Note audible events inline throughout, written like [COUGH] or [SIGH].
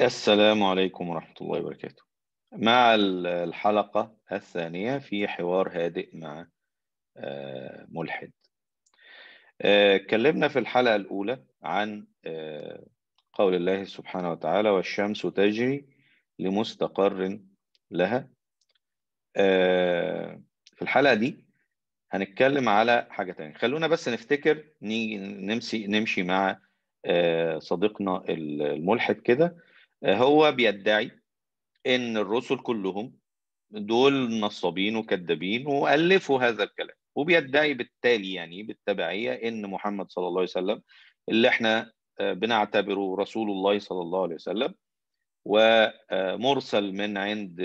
السلام عليكم ورحمة الله وبركاته. مع الحلقة الثانية في حوار هادئ مع ملحد. اتكلمنا في الحلقة الأولى عن قول الله سبحانه وتعالى والشمس تجري لمستقر لها. في الحلقة دي هنتكلم على حاجة تانية. خلونا بس نفتكر نمشي نمشي مع صديقنا الملحد كده. هو بيدعي إن الرسل كلهم دول نصابين وكذابين وألفوا هذا الكلام. وبيدعي بالتالي يعني بالتبعية إن محمد صلى الله عليه وسلم اللي إحنا بنعتبره رسول الله صلى الله عليه وسلم ومرسل من عند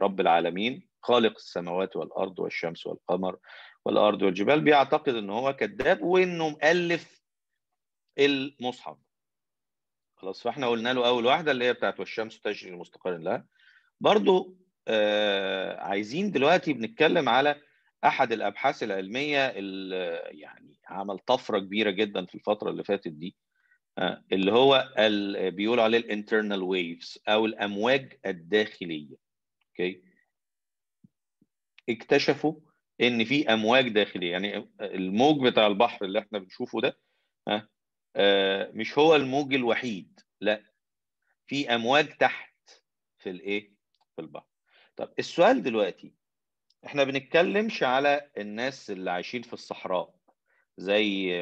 رب العالمين خالق السماوات والأرض والشمس والقمر والأرض والجبال. بيعتقد إن هو كذاب وإنه مؤلف المصحف. خلاص فإحنا قلنا له أول واحدة اللي هي بتاعت والشمس تجري لمستقر لها. برضو آه عايزين دلوقتي بنتكلم على أحد الأبحاث العلمية اللي يعني عمل طفرة كبيرة جدا في الفترة اللي فاتت دي آه اللي هو بيقولوا عليه ال internal waves أو الأمواج الداخلية. okay؟ اكتشفوا إن في أمواج داخلية. يعني الموج بتاع البحر اللي إحنا بنشوفه ده آه مش هو الموج الوحيد لا في أمواج تحت في الإيه؟ في البحر. طب السؤال دلوقتي إحنا بنتكلمش على الناس اللي عايشين في الصحراء زي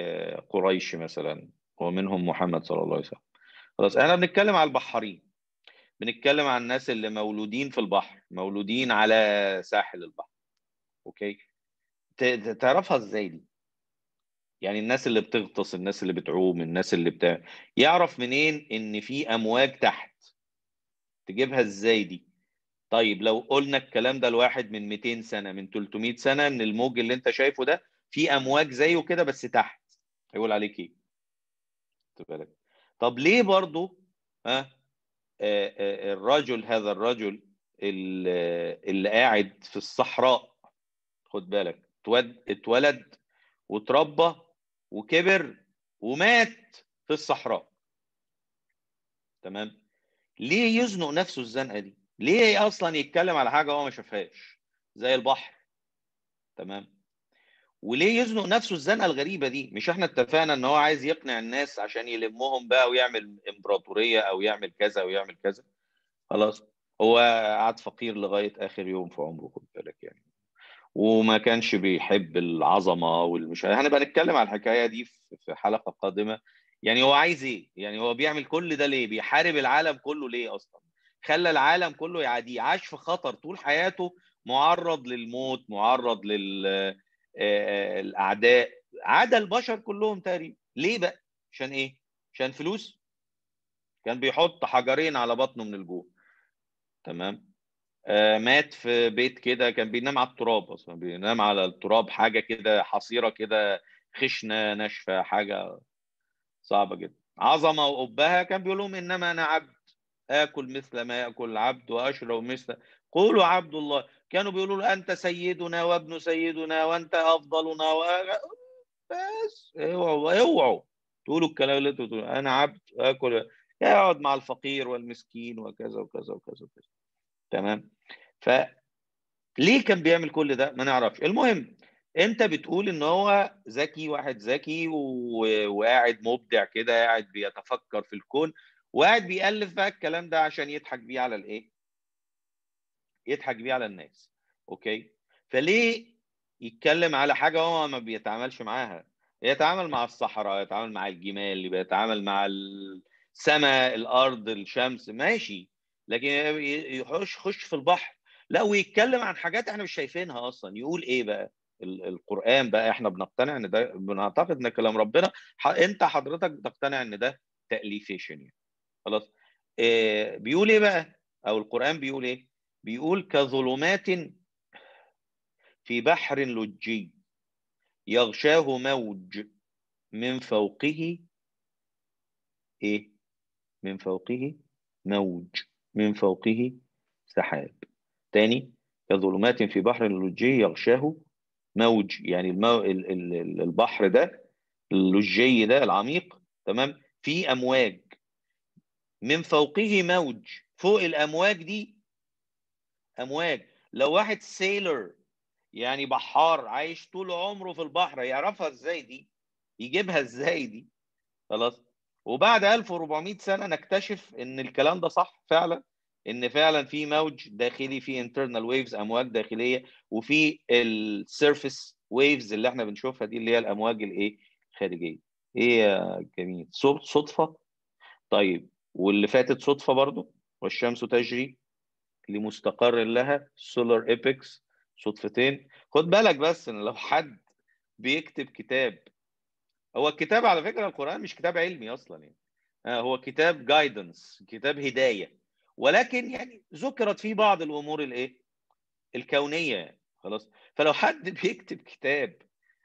قريش مثلا ومنهم محمد صلى الله عليه وسلم. خلاص إحنا بنتكلم على البحارين بنتكلم عن الناس اللي مولودين في البحر مولودين على ساحل البحر. أوكي؟ تعرفها إزاي دي؟ يعني الناس اللي بتغطس الناس اللي بتعوم الناس اللي بتاع يعرف منين إن في أمواج تحت؟ تجيبها إزاي دي؟ طيب لو قلنا الكلام ده لواحد من 200 سنة من 300 سنة إن الموج اللي أنت شايفه ده في أمواج زيه كده بس تحت. هيقول عليك إيه؟ بالك. طب ليه برضو ها آه الرجل هذا الرجل اللي, قاعد في الصحراء خد بالك اتولد وتربى وكبر ومات في الصحراء. تمام؟ ليه يزنق نفسه الزنقة دي؟ ليه أصلا يتكلم على حاجة هو ما شافهاش؟ زي البحر. تمام؟ وليه يزنق نفسه الزنقة الغريبة دي؟ مش إحنا اتفقنا إن هو عايز يقنع الناس عشان يلمهم بقى ويعمل إمبراطورية أو يعمل كذا ويعمل كذا؟ خلاص هو قعد فقير لغاية آخر يوم في عمره يعني وما كانش بيحب العظمة والمش هنبقى نتكلم على الحكاية دي في حلقة قادمة يعني هو عايز إيه؟ يعني هو بيعمل كل ده ليه؟ بيحارب العالم كله ليه أصلا؟ خلى العالم كله يعاديه، عاش في خطر طول حياته معرض للموت، معرض للاعداء، عدا البشر كلهم تقريبا، ليه بقى؟ عشان إيه؟ عشان فلوس؟ كان بيحط حجرين على بطنه من الجوع. تمام؟ مات في بيت كده كان بينام على التراب أصلا بينام على التراب حاجة كده حصيرة كده خشنة ناشفة حاجة صعبة جدا. عظمة وقبها كان بيقول لهم إنما أنا عبد آكل مثل ما يأكل العبد وأشرب مثل. قولوا عبد الله كانوا بيقولوا له أنت سيدنا وابن سيدنا وأنت أفضلنا و... بس اوعوا اوعوا. تقولوا الكلام اللي أنتوا أنا عبد آكل يقعد مع الفقير والمسكين وكذا وكذا وكذا وكذا. تمام؟ ف ليه كان بيعمل كل ده؟ ما نعرفش. المهم انت بتقول ان هو ذكي واحد ذكي و... وقاعد مبدع كده قاعد بيتفكر في الكون وقاعد بيألف بقى الكلام ده عشان يضحك بيه على الإيه؟ يضحك بيه على الناس. okay؟ فليه يتكلم على حاجة هو ما بيتعاملش معاها؟ يتعامل مع الصحراء يتعامل مع الجمال بيتعامل مع السماء الأرض الشمس. ماشي. لكن يخش خش في البحر. لا ويتكلم عن حاجات إحنا مش شايفينها أصلا. يقول إيه بقى؟ القرآن بقى إحنا بنقتنع إن ده بنعتقد إن كلام ربنا أنت حضرتك بتقتنع إن ده تأليفيشن يعني. خلاص. إيه بيقول إيه بقى؟ أو القرآن بيقول إيه؟ بيقول كظلمات في بحر لجي يغشاه موج من فوقه إيه؟ من فوقه موج. من فوقه سحاب. تاني كظلمات في بحر اللجي يغشاه موج يعني المو... البحر ده اللجي ده العميق تمام في أمواج. من فوقه موج. فوق الأمواج دي أمواج. لو واحد sailor يعني بحار عايش طول عمره في البحر يعرفها إزاي دي؟ يجيبها إزاي دي؟ خلاص. وبعد 1400 سنة نكتشف إن الكلام ده صح فعلا إن فعلا في موج داخلي في internal waves أمواج داخلية وفي ال surface waves اللي إحنا بنشوفها دي اللي هي الأمواج الإيه؟ الخارجية. إيه يا جميل؟ صدفة؟ طيب واللي فاتت صدفة برضو؟ والشمس تجري لمستقر لها solar apex صدفتين. خد بالك بس إن لو حد بيكتب كتاب هو الكتاب على فكرة القرآن مش كتاب علمي أصلا يعني. هو كتاب guidance كتاب هداية. ولكن يعني ذكرت فيه بعض الأمور الإيه؟ الكونية يعني خلاص. فلو حد [LAUGHS] بيكتب كتاب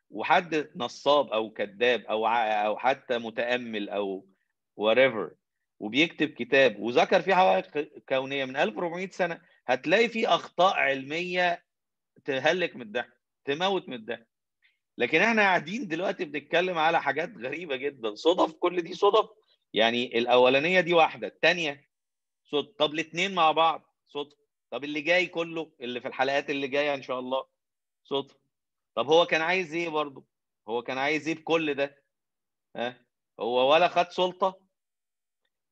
وحد نصاب أو كذاب أو أو حتى متأمل أو whatever وبيكتب كتاب وذكر فيه حقائق كونية من 1400 سنة هتلاقي فيه أخطاء علمية تهلك من الضحك تموت من الضحك. لكن إحنا قاعدين دلوقتي بنتكلم على حاجات غريبة جدا. صدف كل دي صدف. يعني الأولانية دي واحدة الثانية صدف. طب الاثنين مع بعض صدف. طب اللي جاي كله اللي في الحلقات اللي جاية إن شاء الله صدف. طب هو كان عايز إيه برضه؟ هو كان عايز إيه بكل ده؟ ها؟ هو ولا خد سلطة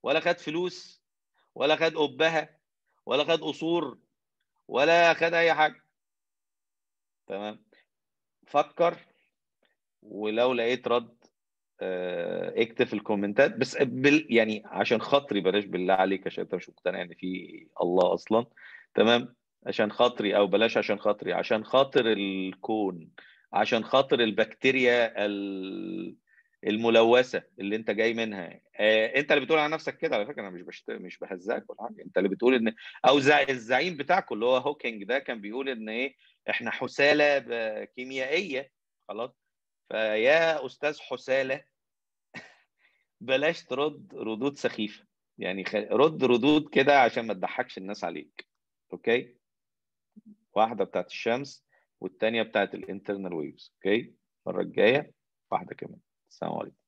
ولا خد فلوس ولا خد أبهة ولا خد قصور ولا خد أي حاجة. تمام. فكر ولو لقيت رد اكتب في الكومنتات. بس بال يعني عشان خاطري بلاش بالله عليك عشان انت مش مقتنع ان في الله أصلا. تمام؟ عشان خاطري أو بلاش عشان خاطري. عشان خاطر الكون. عشان خاطر البكتيريا الملوثة اللي انت جاي منها. آه انت اللي بتقول على نفسك كده على فكرة. أنا مش بشت... مش بهزأك ولا حاجة. انت اللي بتقول ان أو زع... الزعيم بتاعكم اللي هو هوكينج ده كان بيقول ان إيه إحنا حثالة كيميائية. خلاص؟ فيا أستاذ حثالة بلاش ترد ردود سخيفة. يعني. رد ردود كده عشان ما تضحكش الناس عليك. okay؟ واحدة بتاعت الشمس والثانيه بتاعت ال internal waves okay؟ المرة الجاية واحدة كمان. السلام عليكم.